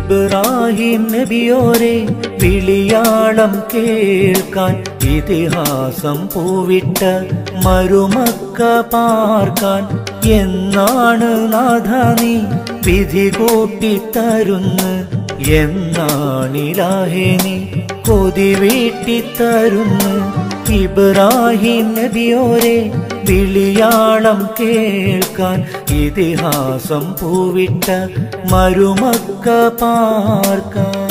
ഇബ്രാഹിം നബിയോരെ വിളിയാളം കേൾക്കാൻ ഇതിഹാസം പൂവിട്ട മരുമക്ക പാർക്കാൻ എന്നാണ് നാഥ നീ വിധി കൂട്ടിത്തരുന്ന് എന്നാണിലാഹേ നീ കൊതി വീട്ടിത്തരുന്ന് ഇബ്രാഹിം നബിയോരെ വിളിയാളം കേൾക്കാൻ ഇതിഹാസം പൂവിട്ട മരുമക്ക പാർക്കാൻ.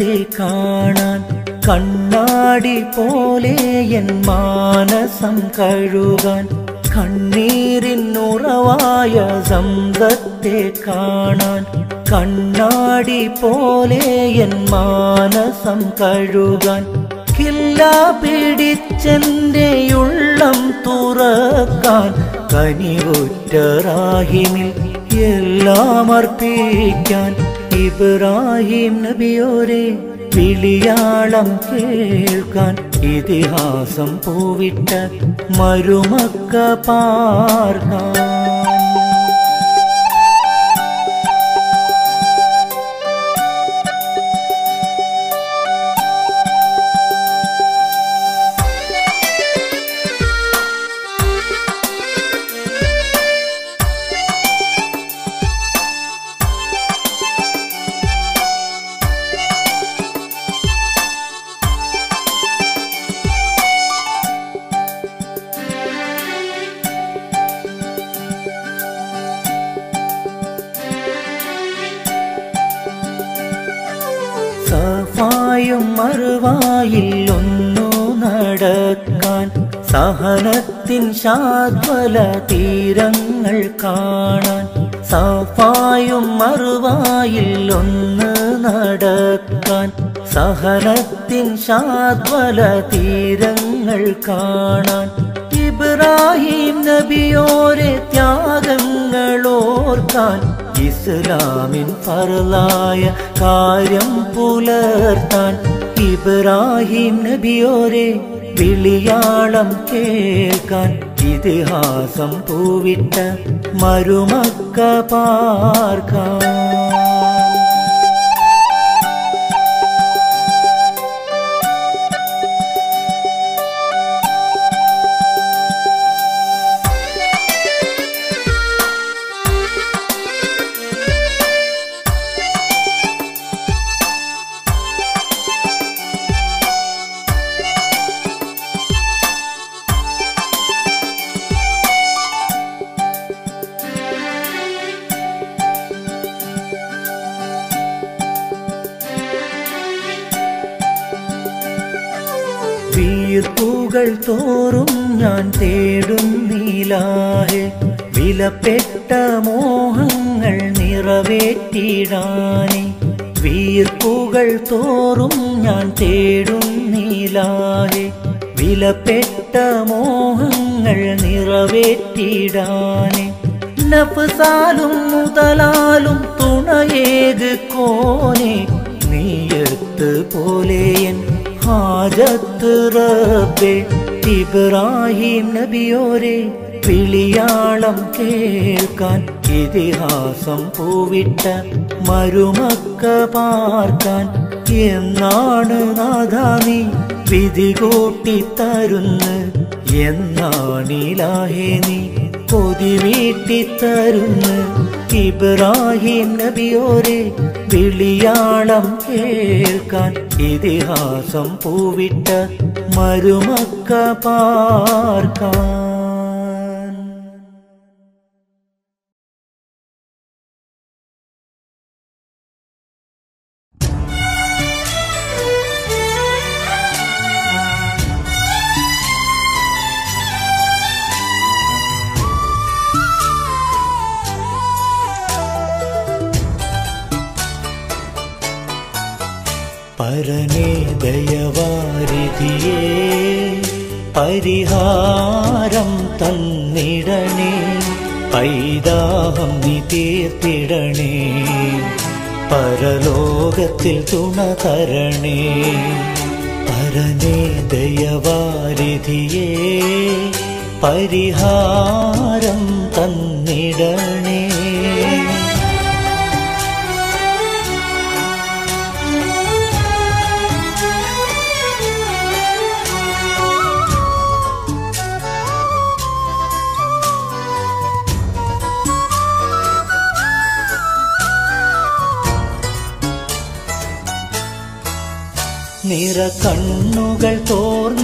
സംസത്തെ കാണാൻ കണ്ണാടി പോലെ എൻ മാനസം കഴുകാൻ കണ്ണീരിനുറവായ സംസത്തെ കാണാൻ കണ്ണാടി പോലെ എൻ മാനസം കഴുകാൻ കില്ല പിടിച്ചെന്റെ ഉള്ളം തുറക്കാൻ കനിവുറ്ററാഹിമിൽ എല്ലാം അർപ്പിക്കാൻ ഇബ്രാഹിം നബിയോരെ വിളിയാളം കേൾക്കാൻ ഇതിഹാസം പൂവിട്ട മരുമക്ക പാർക്കാൻ സഹനത്തിൻ ശാദ്വല തീരങ്ങൾ കാണാൻ സഫായും മറുവായിൽ ഒന്ന് നടക്കാൻ സഹനത്തിൻ ശാദ്വല തീരങ്ങൾ കാണാൻ ഇബ്രാഹിം നബിയോരെ ത്യാഗങ്ങളോർക്കാൻ ഇസ്ലാമിൻ ഫറലായ കാര്യം പുലർത്താൻ ഇബ്രാഹിം നബിയോരെ വിളിയാളം കേൾക്കാൻ ഇതിഹാസം പൂവിട്ട മരുമക്ക പാർക്കാൻ തോറും ഞാൻ തേടും നീലാഹെ. വിലപ്പെട്ട മോഹങ്ങൾ നിറവേറ്റിടാനേ. വീർപ്പുകൾ തോറും ഞാൻ തേടും നീലാഹെ. വിലപ്പെട്ട മോഹങ്ങൾ നിറവേറ്റിടാനേ. നഫ്സാലും മുതലാലും തുണയേത് കോനെ. നീയത്ത് പോലെ എൻ ഹാജത്ത് റബ്ബേ. ഇബ്രാഹിം നബിയോരെ വിളിയാളം കേൾക്കാൻ ഇതിഹാസം പൂവിട്ട മരുമക്ക പാർക്കാൻ എന്നാണ് നാഥ നീ വിധി കൂട്ടിത്തരുന്ന് എന്നാണിലാഹേ നീ കൊതി വീട്ടിത്തരുന്ന് ഇബ്രാഹിം നബിയോരെ വിളിയാളം കേൾക്കാൻ ഇതിഹാസം പൂവിട്ട മരുമക്ക പാർക്കാൻ. പരനേ ദയവാരിധിയേ പരിഹാരം തന്നിടണേ പൈതാഹം നീ തീർത്തിടണേ പരലോകത്തിൽ തുണ തരണേ. പരനേ ദയവാരിധിയേ പരിഹാരം തന്നിടണേ. നിറ കണ്ണുകൾ തോർന്നിടുവാൻ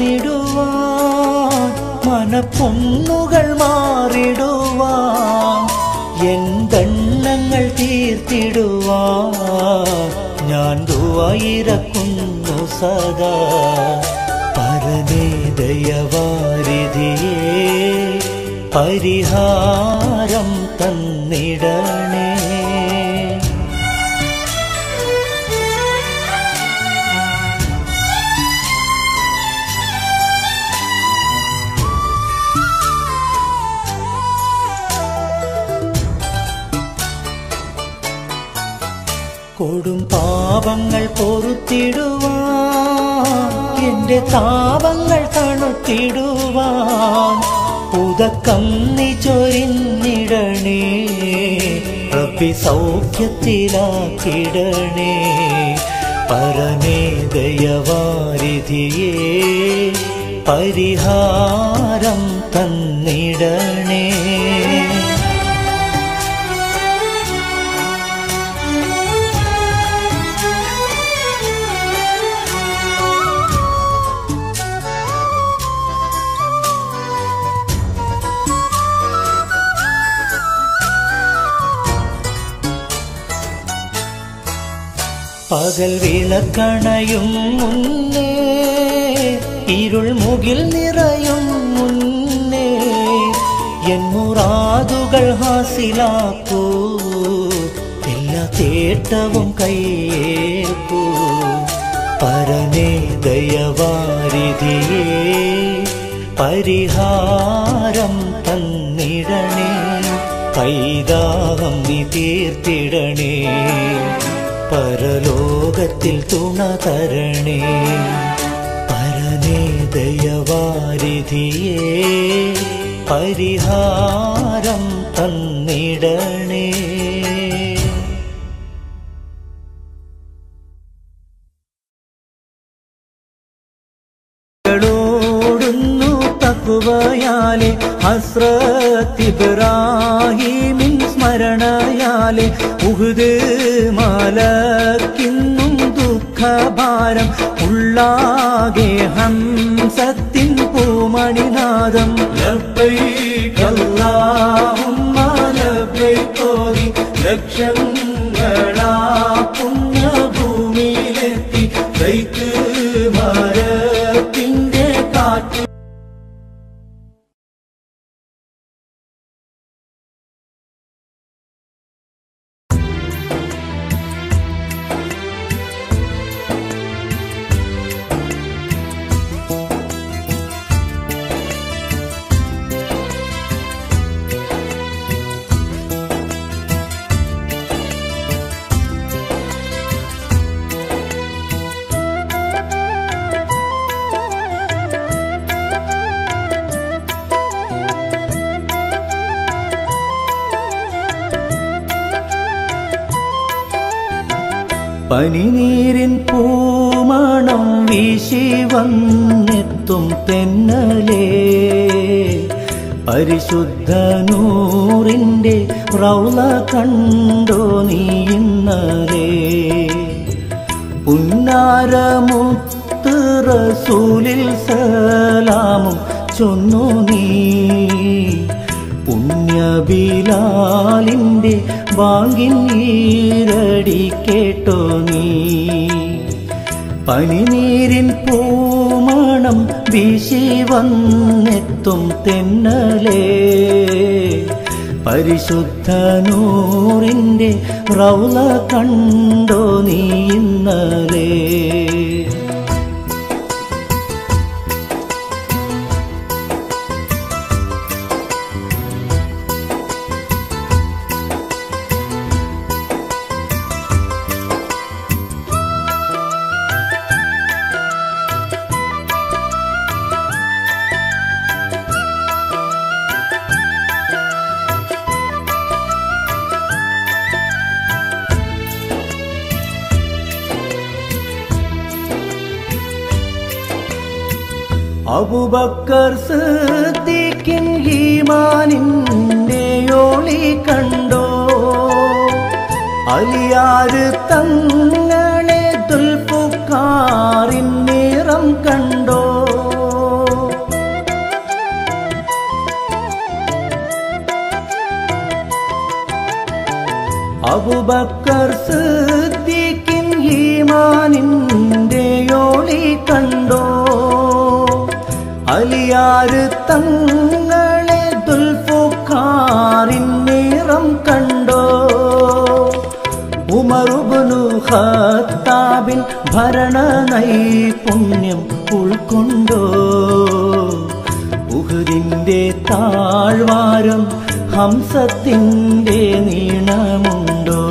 മനപ്പൊന്നുകൾ മാറിടുവാൻ എന്തെണ്ണങ്ങൾ തീർത്തിടുവാൻ ഞാൻ ദുവായിരക്കുന്നു സദാ. പരനേ ദയവാരിധിയേ പരിഹാരം തന്നിടണേ. പാപങ്ങൾ പൊറുത്തിടുവാൻ എന്റെ താപങ്ങൾ തണുത്തിടുവാൻ. ഉദക്കം നീ ചൊരിഞ്ഞിടണേ റബ്ബി സൗഖ്യത്തിലാക്കിടണേ. പരമേ ദയവാരിധിയേ പരിഹാരം തന്നിടണേ. പകൽ വിളക്കണയും മുന്നേ ഇരുൾ മുകിൽ നിറയും മുന്നേ എൻ മുറാതുകൾ ഹാസിലാക്കൂ എല്ലാ തേട്ടവും കയ്യേൽക്കൂ പരനേ ദയവാരിധിയേ പരിഹാരം തന്നിടണേ കൈതാഹം നീ തീർത്തിടണേ പരലോകത്തിൽ തുണ തരണേ. പരനേ ദയവാരിധിയേ പരിഹാരം തന്നിടണേ. ോടുന്നു തക്കുവയാലെ ഹസ്രത്തിബ്രാഹിമിൻ സ്മരണയാലെ ഉഹുദ് മാലക്കിന്നും ദുഃഖഭാരം ഉള്ളാകെ ഹംസത്തിൻ പൂമണിനാദം ലബ്ബൈകല്ലാഹുമ്മ ലബ്ബൈകോരി ലക്ഷങ്ങളാ പനിനീരിൻ പൂമണം വീശി വന്നെത്തും തെന്നലേ. പരിശുദ്ധ നൂറിന്റെ റൗള കണ്ടോ നീ ഇന്നലേ? പുന്നാരമുത്ത് സലാമും ചൊന്നു നീ. പുണ്യബിലാലിന്റെ വാങ്ങിൻ ഈരടി കേട്ടോ നീ. പനിനീരിൻ പൂമണം വീശി വന്നെത്തും തെന്നലേ. പരിശുദ്ധ നൂറിന്റെ റൗല കണ്ടോ നീ ഇന്നലെ. അബുബക്കർ സിദ്ദീഖിൻ ഈമാനിന്റെ യോളി കണ്ടോ? അലിയാര് തങ്ങളെ തുൽപ്പുക്കാറിൻ നിറം കണ്ടോ? അബുബക്കർ സിദ്ദീഖിൻ അലിയാര് തങ്ങളെ ദുൽഫുക്കാറിൻ നിറം കണ്ടോ? ഉമറുബുനു ഹത്താബിൻ ഭരണ നൈപുണ്യം ഉൾക്കൊണ്ടോ? ഉഹുദിന്റെ താഴ്വാരം ഹംസത്തിന്റെ നീണമുണ്ടോ?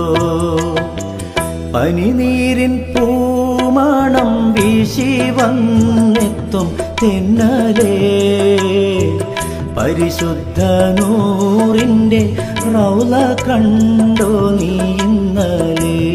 പനിനീരിൻ പൂമണം വീശി വന്നെത്തും തെന്നലേ. പരിശുദ്ധ നൂറിന്റെ റൗല കണ്ടോ നീ ഇന്നലേ.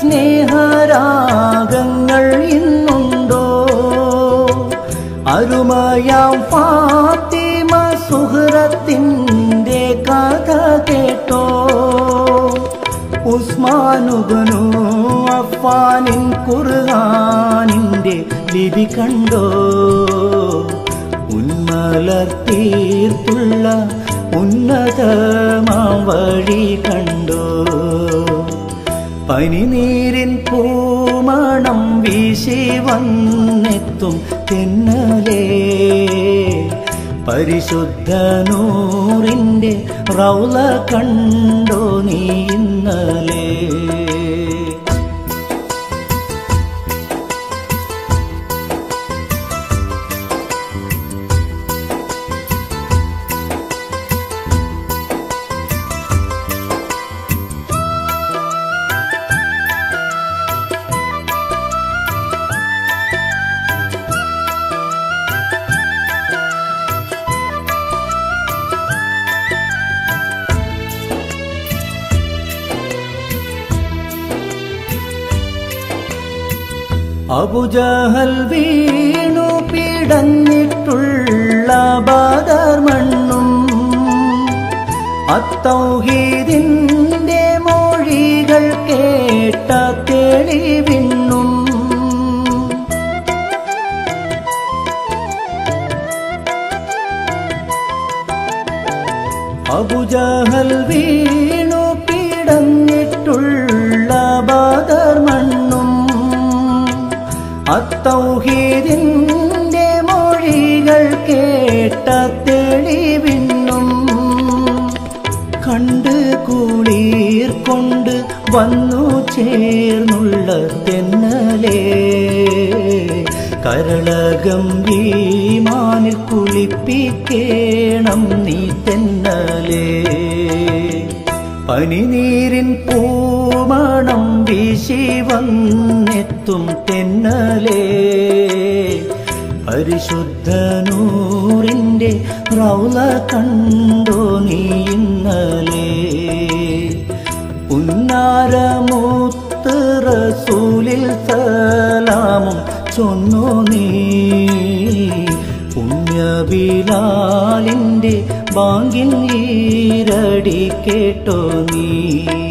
സ്നേഹരാഗങ്ങൾ ഇന്നുണ്ടോ? അരുമയാം ഫാത്തിമ സുഹൃത്തിന്റെ കഥ കേട്ടോ. ഉസ്മാനുബനു അഫാനിൻ ഖുർആാനിന്റെ ലിപി കണ്ടോ? ഉന്മലർത്തീർത്തുള്ള ഉന്നതമാം വഴി കണ്ടോ? പനിനീരിൻ പൂമണം വീശി വന്നെത്തും തെന്നലേ. പരിശുദ്ധ നൂറിന്റെ റൗല കണ്ടോ നീ ഇന്നലേ. അബുജഹൽ വീണു പിടഞ്ഞിട്ടുള്ള ബാദർ മണ്ണും അത്തൗഹീദിന്റെ മൊഴികൾ കേട്ട തെളിവിണ്ണും അബുജഹൽ വീണു അത്തൗഹീദിന്റെ മൊഴികൾ കേട്ട തെളിവിന്നും കണ്ട് കുളീർ കൊണ്ട് വന്നു ചേർന്നുള്ള തെന്നലേ കരളകം ഈമാനിൽ കുളിപ്പിക്കേണം നീ തെന്നലേ. പനിനീരിൻ പൂമണം വീശി വന്നെത്തും തെന്നലേ. പരിശുദ്ധ നൂറിന്റെ റൗല കണ്ടോ നീ ഇന്നലേ? പുന്നാരമൂത്ത് റസൂലിൽ സലാമും ചൊന്നു നീ. പുണ്യബിലാലിന്റെ ബാങ്കിൻ ഈരടി കേട്ടോ നീ.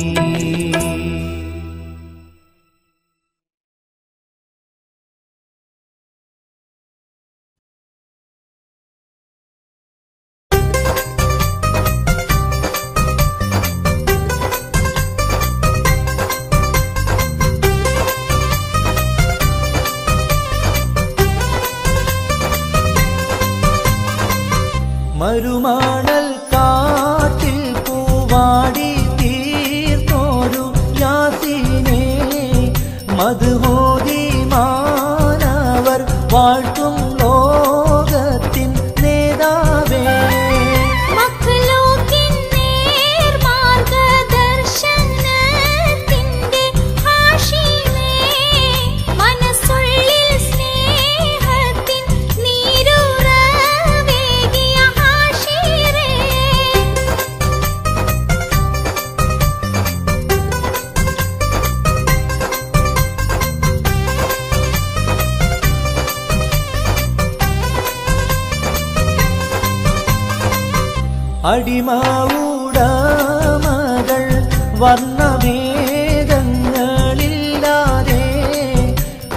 വർണഭേദങ്ങളില്ലാതെ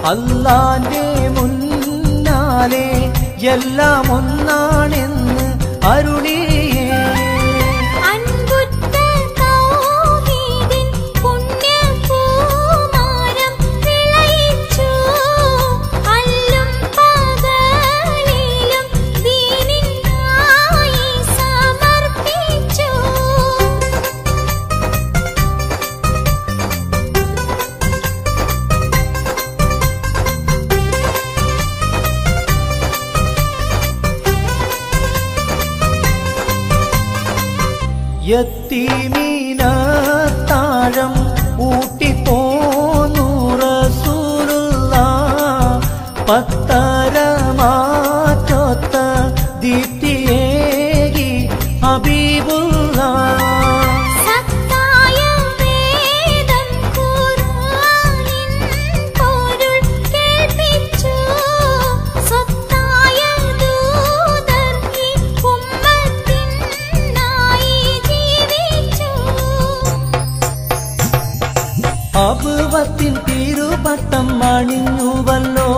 അല്ലാന്റെ മുന്നാലെ എല്ലാം ഒന്നാണെന്ന് അരുളിയേ അപുവത്തിൻ തിരുപട്ടം അണിഞ്ഞുവല്ലോ.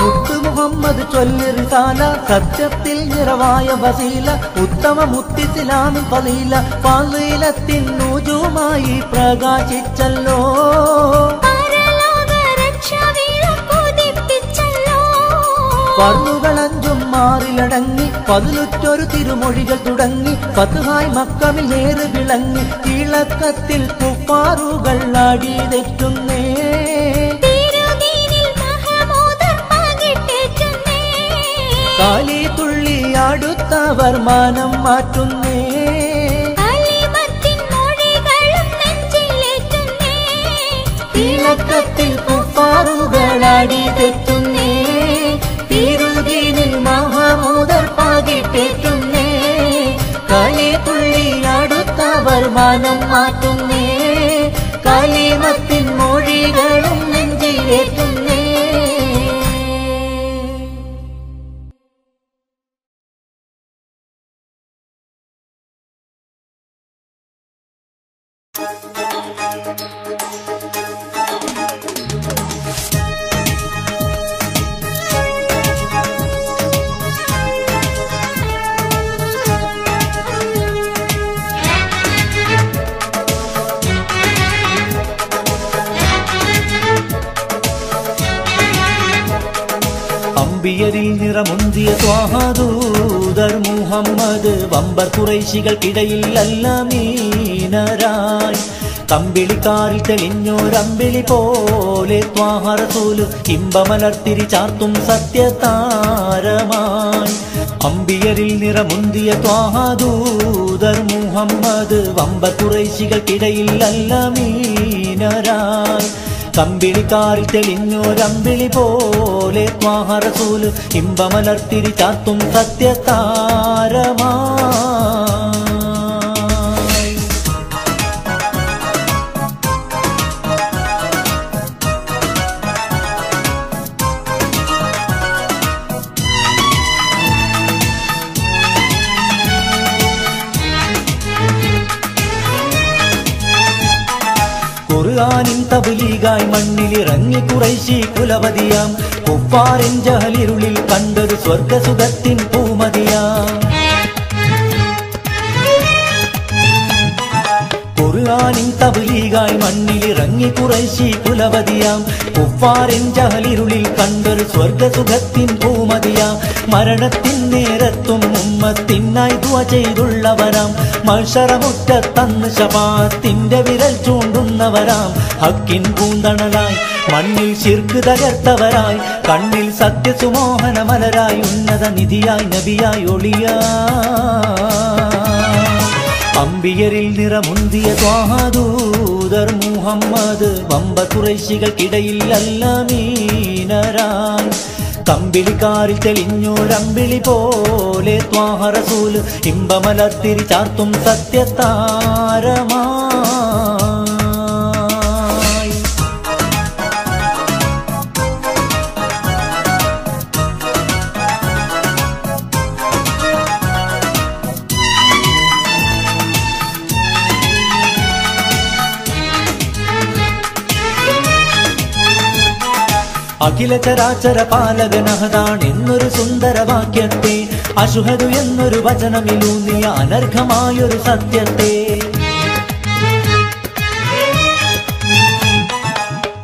മുത്ത് മുഹമ്മദ് ചൊല്ലിറിസാല സത്യത്തിൽ നിറവായ വസീല ഉത്തമ മുത്തിസിലാമിൻ പലീല ഫലീലത്തിൻ നൂജുമായി പ്രകാശിച്ചല്ലോ. പർന്നുകളഞ്ചും മാറിലടങ്ങി പതിലുറ്റൊരു തിരുമൊഴികൾ തുടങ്ങി പത്തുഹായ് മക്കമിൽ നേര് വിളങ്ങി തിളക്കത്തിൽ കുപ്പാറുകൾ അടി തെറ്റുന്നേ തിരുനീരിൽ മഹമൂദർ പകിട്ടേറ്റുന്നേ. കാലി തുള്ളി അടുത്തവർ മാനം മാറ്റുന്നേ കലിമത്തിൻ മൊഴികളും നെഞ്ചിലേറ്റുന്നേ. തിളക്കത്തിൽ കുപ്പാറുകൾ അടി കലേ മാറ്റുന്നേ. കലിമത്തിൻ മൊഴികളും നെഞ്ചിലേറ്റുന്നേ അമ്പിയരിൽ നിറമുന്തിയ സ്വാഹദൂതർ മുഹമ്മദ്. വമ്പർ കുറൈശികൾക്കിടയിൽ അല്ല മീനരായി. കമ്പിളിക്കാറിൽ തെളിഞ്ഞോരമ്പിളി പോലെ ത്വാഹറസൂൽ ഇമ്പമലർത്തിരി ചാർത്തും സത്യതാരമായി. അമ്പിയരിൽ നിറമുന്തിയ ത്വാഹദൂതർ മുഹമ്മദ്. വമ്പ വമ്പത്തുറൈശികൾക്കിടയിൽ അല്ല മീനരായി. കമ്പിളിക്കാറിൽ തെളിഞ്ഞോരമ്പിളി പോലെ ഇമ്പമലർത്തിരി ചാത്തും സത്യതാരമായി ഖുർആാനിൻ തബുലീഗായി മണ്ണിലിറങ്ങി കുറൈശി കുലപതിയാം കുപ്പാറിൻ ജഹലിരുളിൽ കണ്ടൊരു സ്വർഗസുഖത്തിൻ പൂമതിയാം. ഖുർആാനിൻ തബുലീഗായി മണ്ണിലിറങ്ങി കുറൈശി കുലപതിയാം കുപ്പാറിൻ ജഹലിരുളിൽ കണ്ടൊരു സ്വർഗസുഖത്തിൻ പൂമതിയാം. മരണത്തിൻ നേരത്തും ഉമ്മത്തിനായി ദുവ ചെയ്തുള്ളവരാം. മത്സരമുറ്റത്തന്ന് ശപാത്തിന്റെ വിരൽ ചൂണ്ടുന്നവരാം. ഹക്കിൻ പൂന്തണലായി മണ്ണിൽ ശിർക്ക് തകർത്തവരായി കണ്ണിൽ സത്യസുമോഹന മലരായി ഉന്നത നിധിയായി നബിയായി ഒളിയാ. അമ്പിയരിൽ നിറമുന്തിയ ത്വാദൂതർ മുഹമ്മദ് വമ്പ കുറേശികൾക്കിടയിൽ അല്ല മീനരാൻ കമ്പിളിക്കാറിൽ തെളിഞ്ഞൂരമ്പിളി പോലെ ത്വാഹറസൂൽ ഇമ്പമലത്തിരി ചാർത്തും സത്യതാരമായി അഖില ചരാചര പാലകനഹദാൻ എന്നൊരു സുന്ദര വാക്യത്തെ അശുഹദു എന്നൊരു വചനമിലൂന്നിയ അനർഘമായൊരു സത്യത്തെ.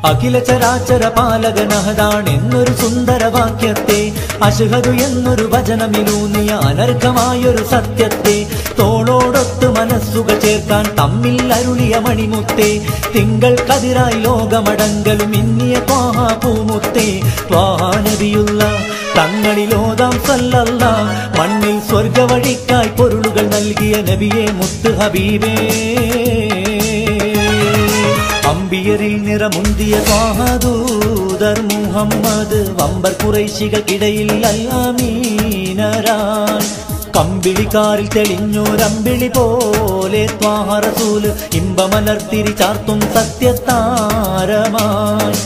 അഖില ചരാചര പാലകനഹദാൻ എന്നൊരു സുന്ദര വാക്യത്തെ അശുഹദു എന്നൊരു വചനമിലൂന്നിയ അനർഘമായൊരു സത്യത്തെ. சுகர் சேர்த்தான். தம்மில் அருளிய மணிமுத்தே திங்கள் கதிராய் லோகமடங்களும் இன்னிய துவாஹா பூமுத்தே. துவாஹா நபியுல்லா தங்களிலோதாம் சொல்லல்லா மண்ணில் சொர்க்க வழிக்காய் பொருள்கள் நல்கிய நபியே முத்து ஹபீபே. அம்பியரில் நிறமுந்திய பாகதூதர் முகம்மது வம்பர் குறைசிகள் கிடையில் அல்லாமீனரான் കമ്പിളിക്കാറിൽ തെളിഞ്ഞൂരമ്പിളി പോലെ ത്വാഹറസൂൽ ഇമ്പമലർത്തിരി ചാർത്തും സത്യതാരമായി.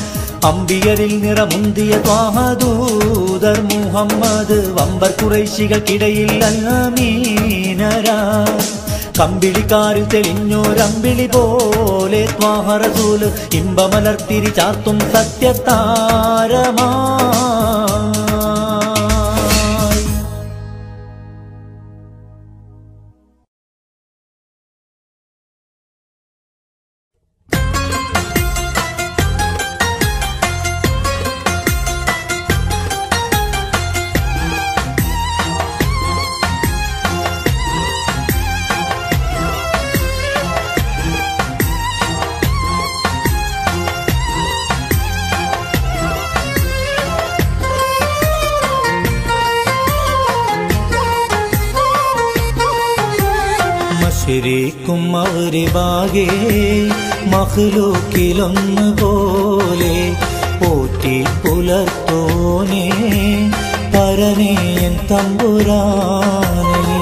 അമ്പിയരിൽ നിറമുന്തിയ ത്വാഹദൂതർ മുഹമ്മദ് വമ്പർ കുറൈശികൾക്കിടയിൽ അല്ലാമീനരാൻ കമ്പിളിക്കാരിൽ തെളിഞ്ഞൂരമ്പിളി പോലെ ത്വാഹറസൂൽ ഇമ്പമലർത്തിരി ചാർത്തും സത്യതാരമായി. മഗ്രിബാകെ മഹ്ലൂക്കിലൊന്നു പോലെ പോറ്റി പുലർത്തോനെ പരനേയൻ തമ്പുരാനെ.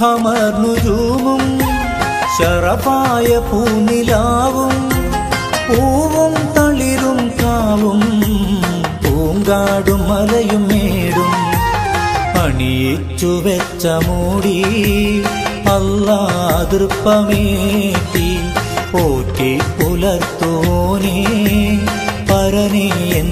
ശംസും ഖമർനുജൂമും ശറഫായ പൂനിലാവും. പൂവും തളിരും കാവും പൂങ്കാടും മലയും മേടും. അണിയിച്ചു വെച്ച മൂടി അല്ലാതൃപ്പമേറ്റി പോറ്റി പുലർത്തോനെ പരനേ എൻ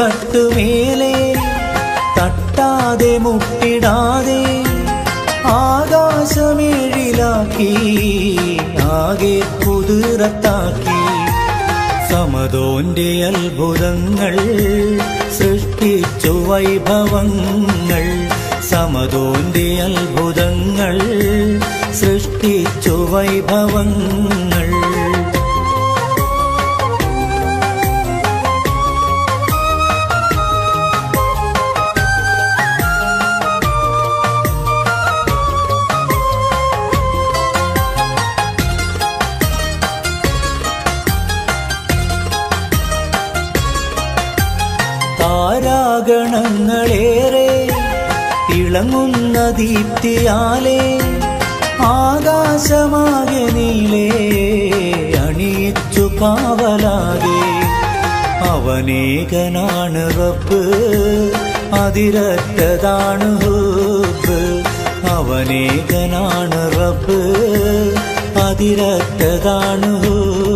തട്ടുമേലെ തട്ടാതെ മുട്ടിടാതെ ആകാശമേഴിലാക്കി ആകെ കുതിരത്താക്കി. സമതോന്റെ അത്ഭുതങ്ങൾ സൃഷ്ടിച്ചു വൈഭവങ്ങൾ. സമതോന്റെ അത്ഭുതങ്ങൾ സൃഷ്ടിച്ചു വൈഭവങ്ങൾ. ദീപ്തിയാലേ ആകാശമാകെ നീലേ അണിയിച്ചു കാവലാകെ. അവനേകനാണ് റബ്ബ് അതിരറ്റതാണ് ഹൂബ്. അവനേകനാണ് റബ്ബ് അതിരറ്റതാണ് ഹൂബ്.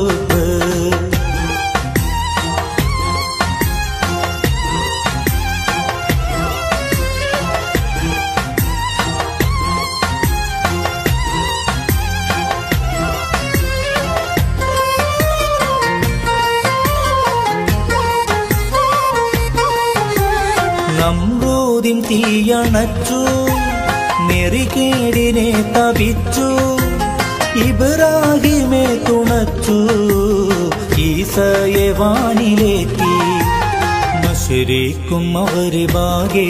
തീയണച്ചു നെറികേടിനെ തപിച്ചു ഇബ്രാഹിമെ തുണച്ചു ഈസയെ വാനിലേത്തി മഷരിക്കും അവർ ബാഗേ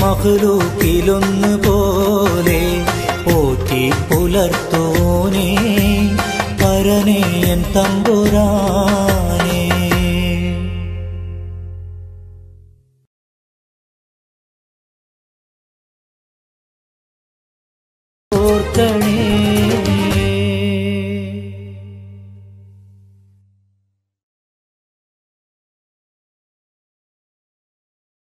മഹലൂക്കിലൊന്ന് പോലെ പോറ്റി പുലർത്തോനെ പരനേയൻ തമ്പുരാനേ ಮಕ್ಕಳ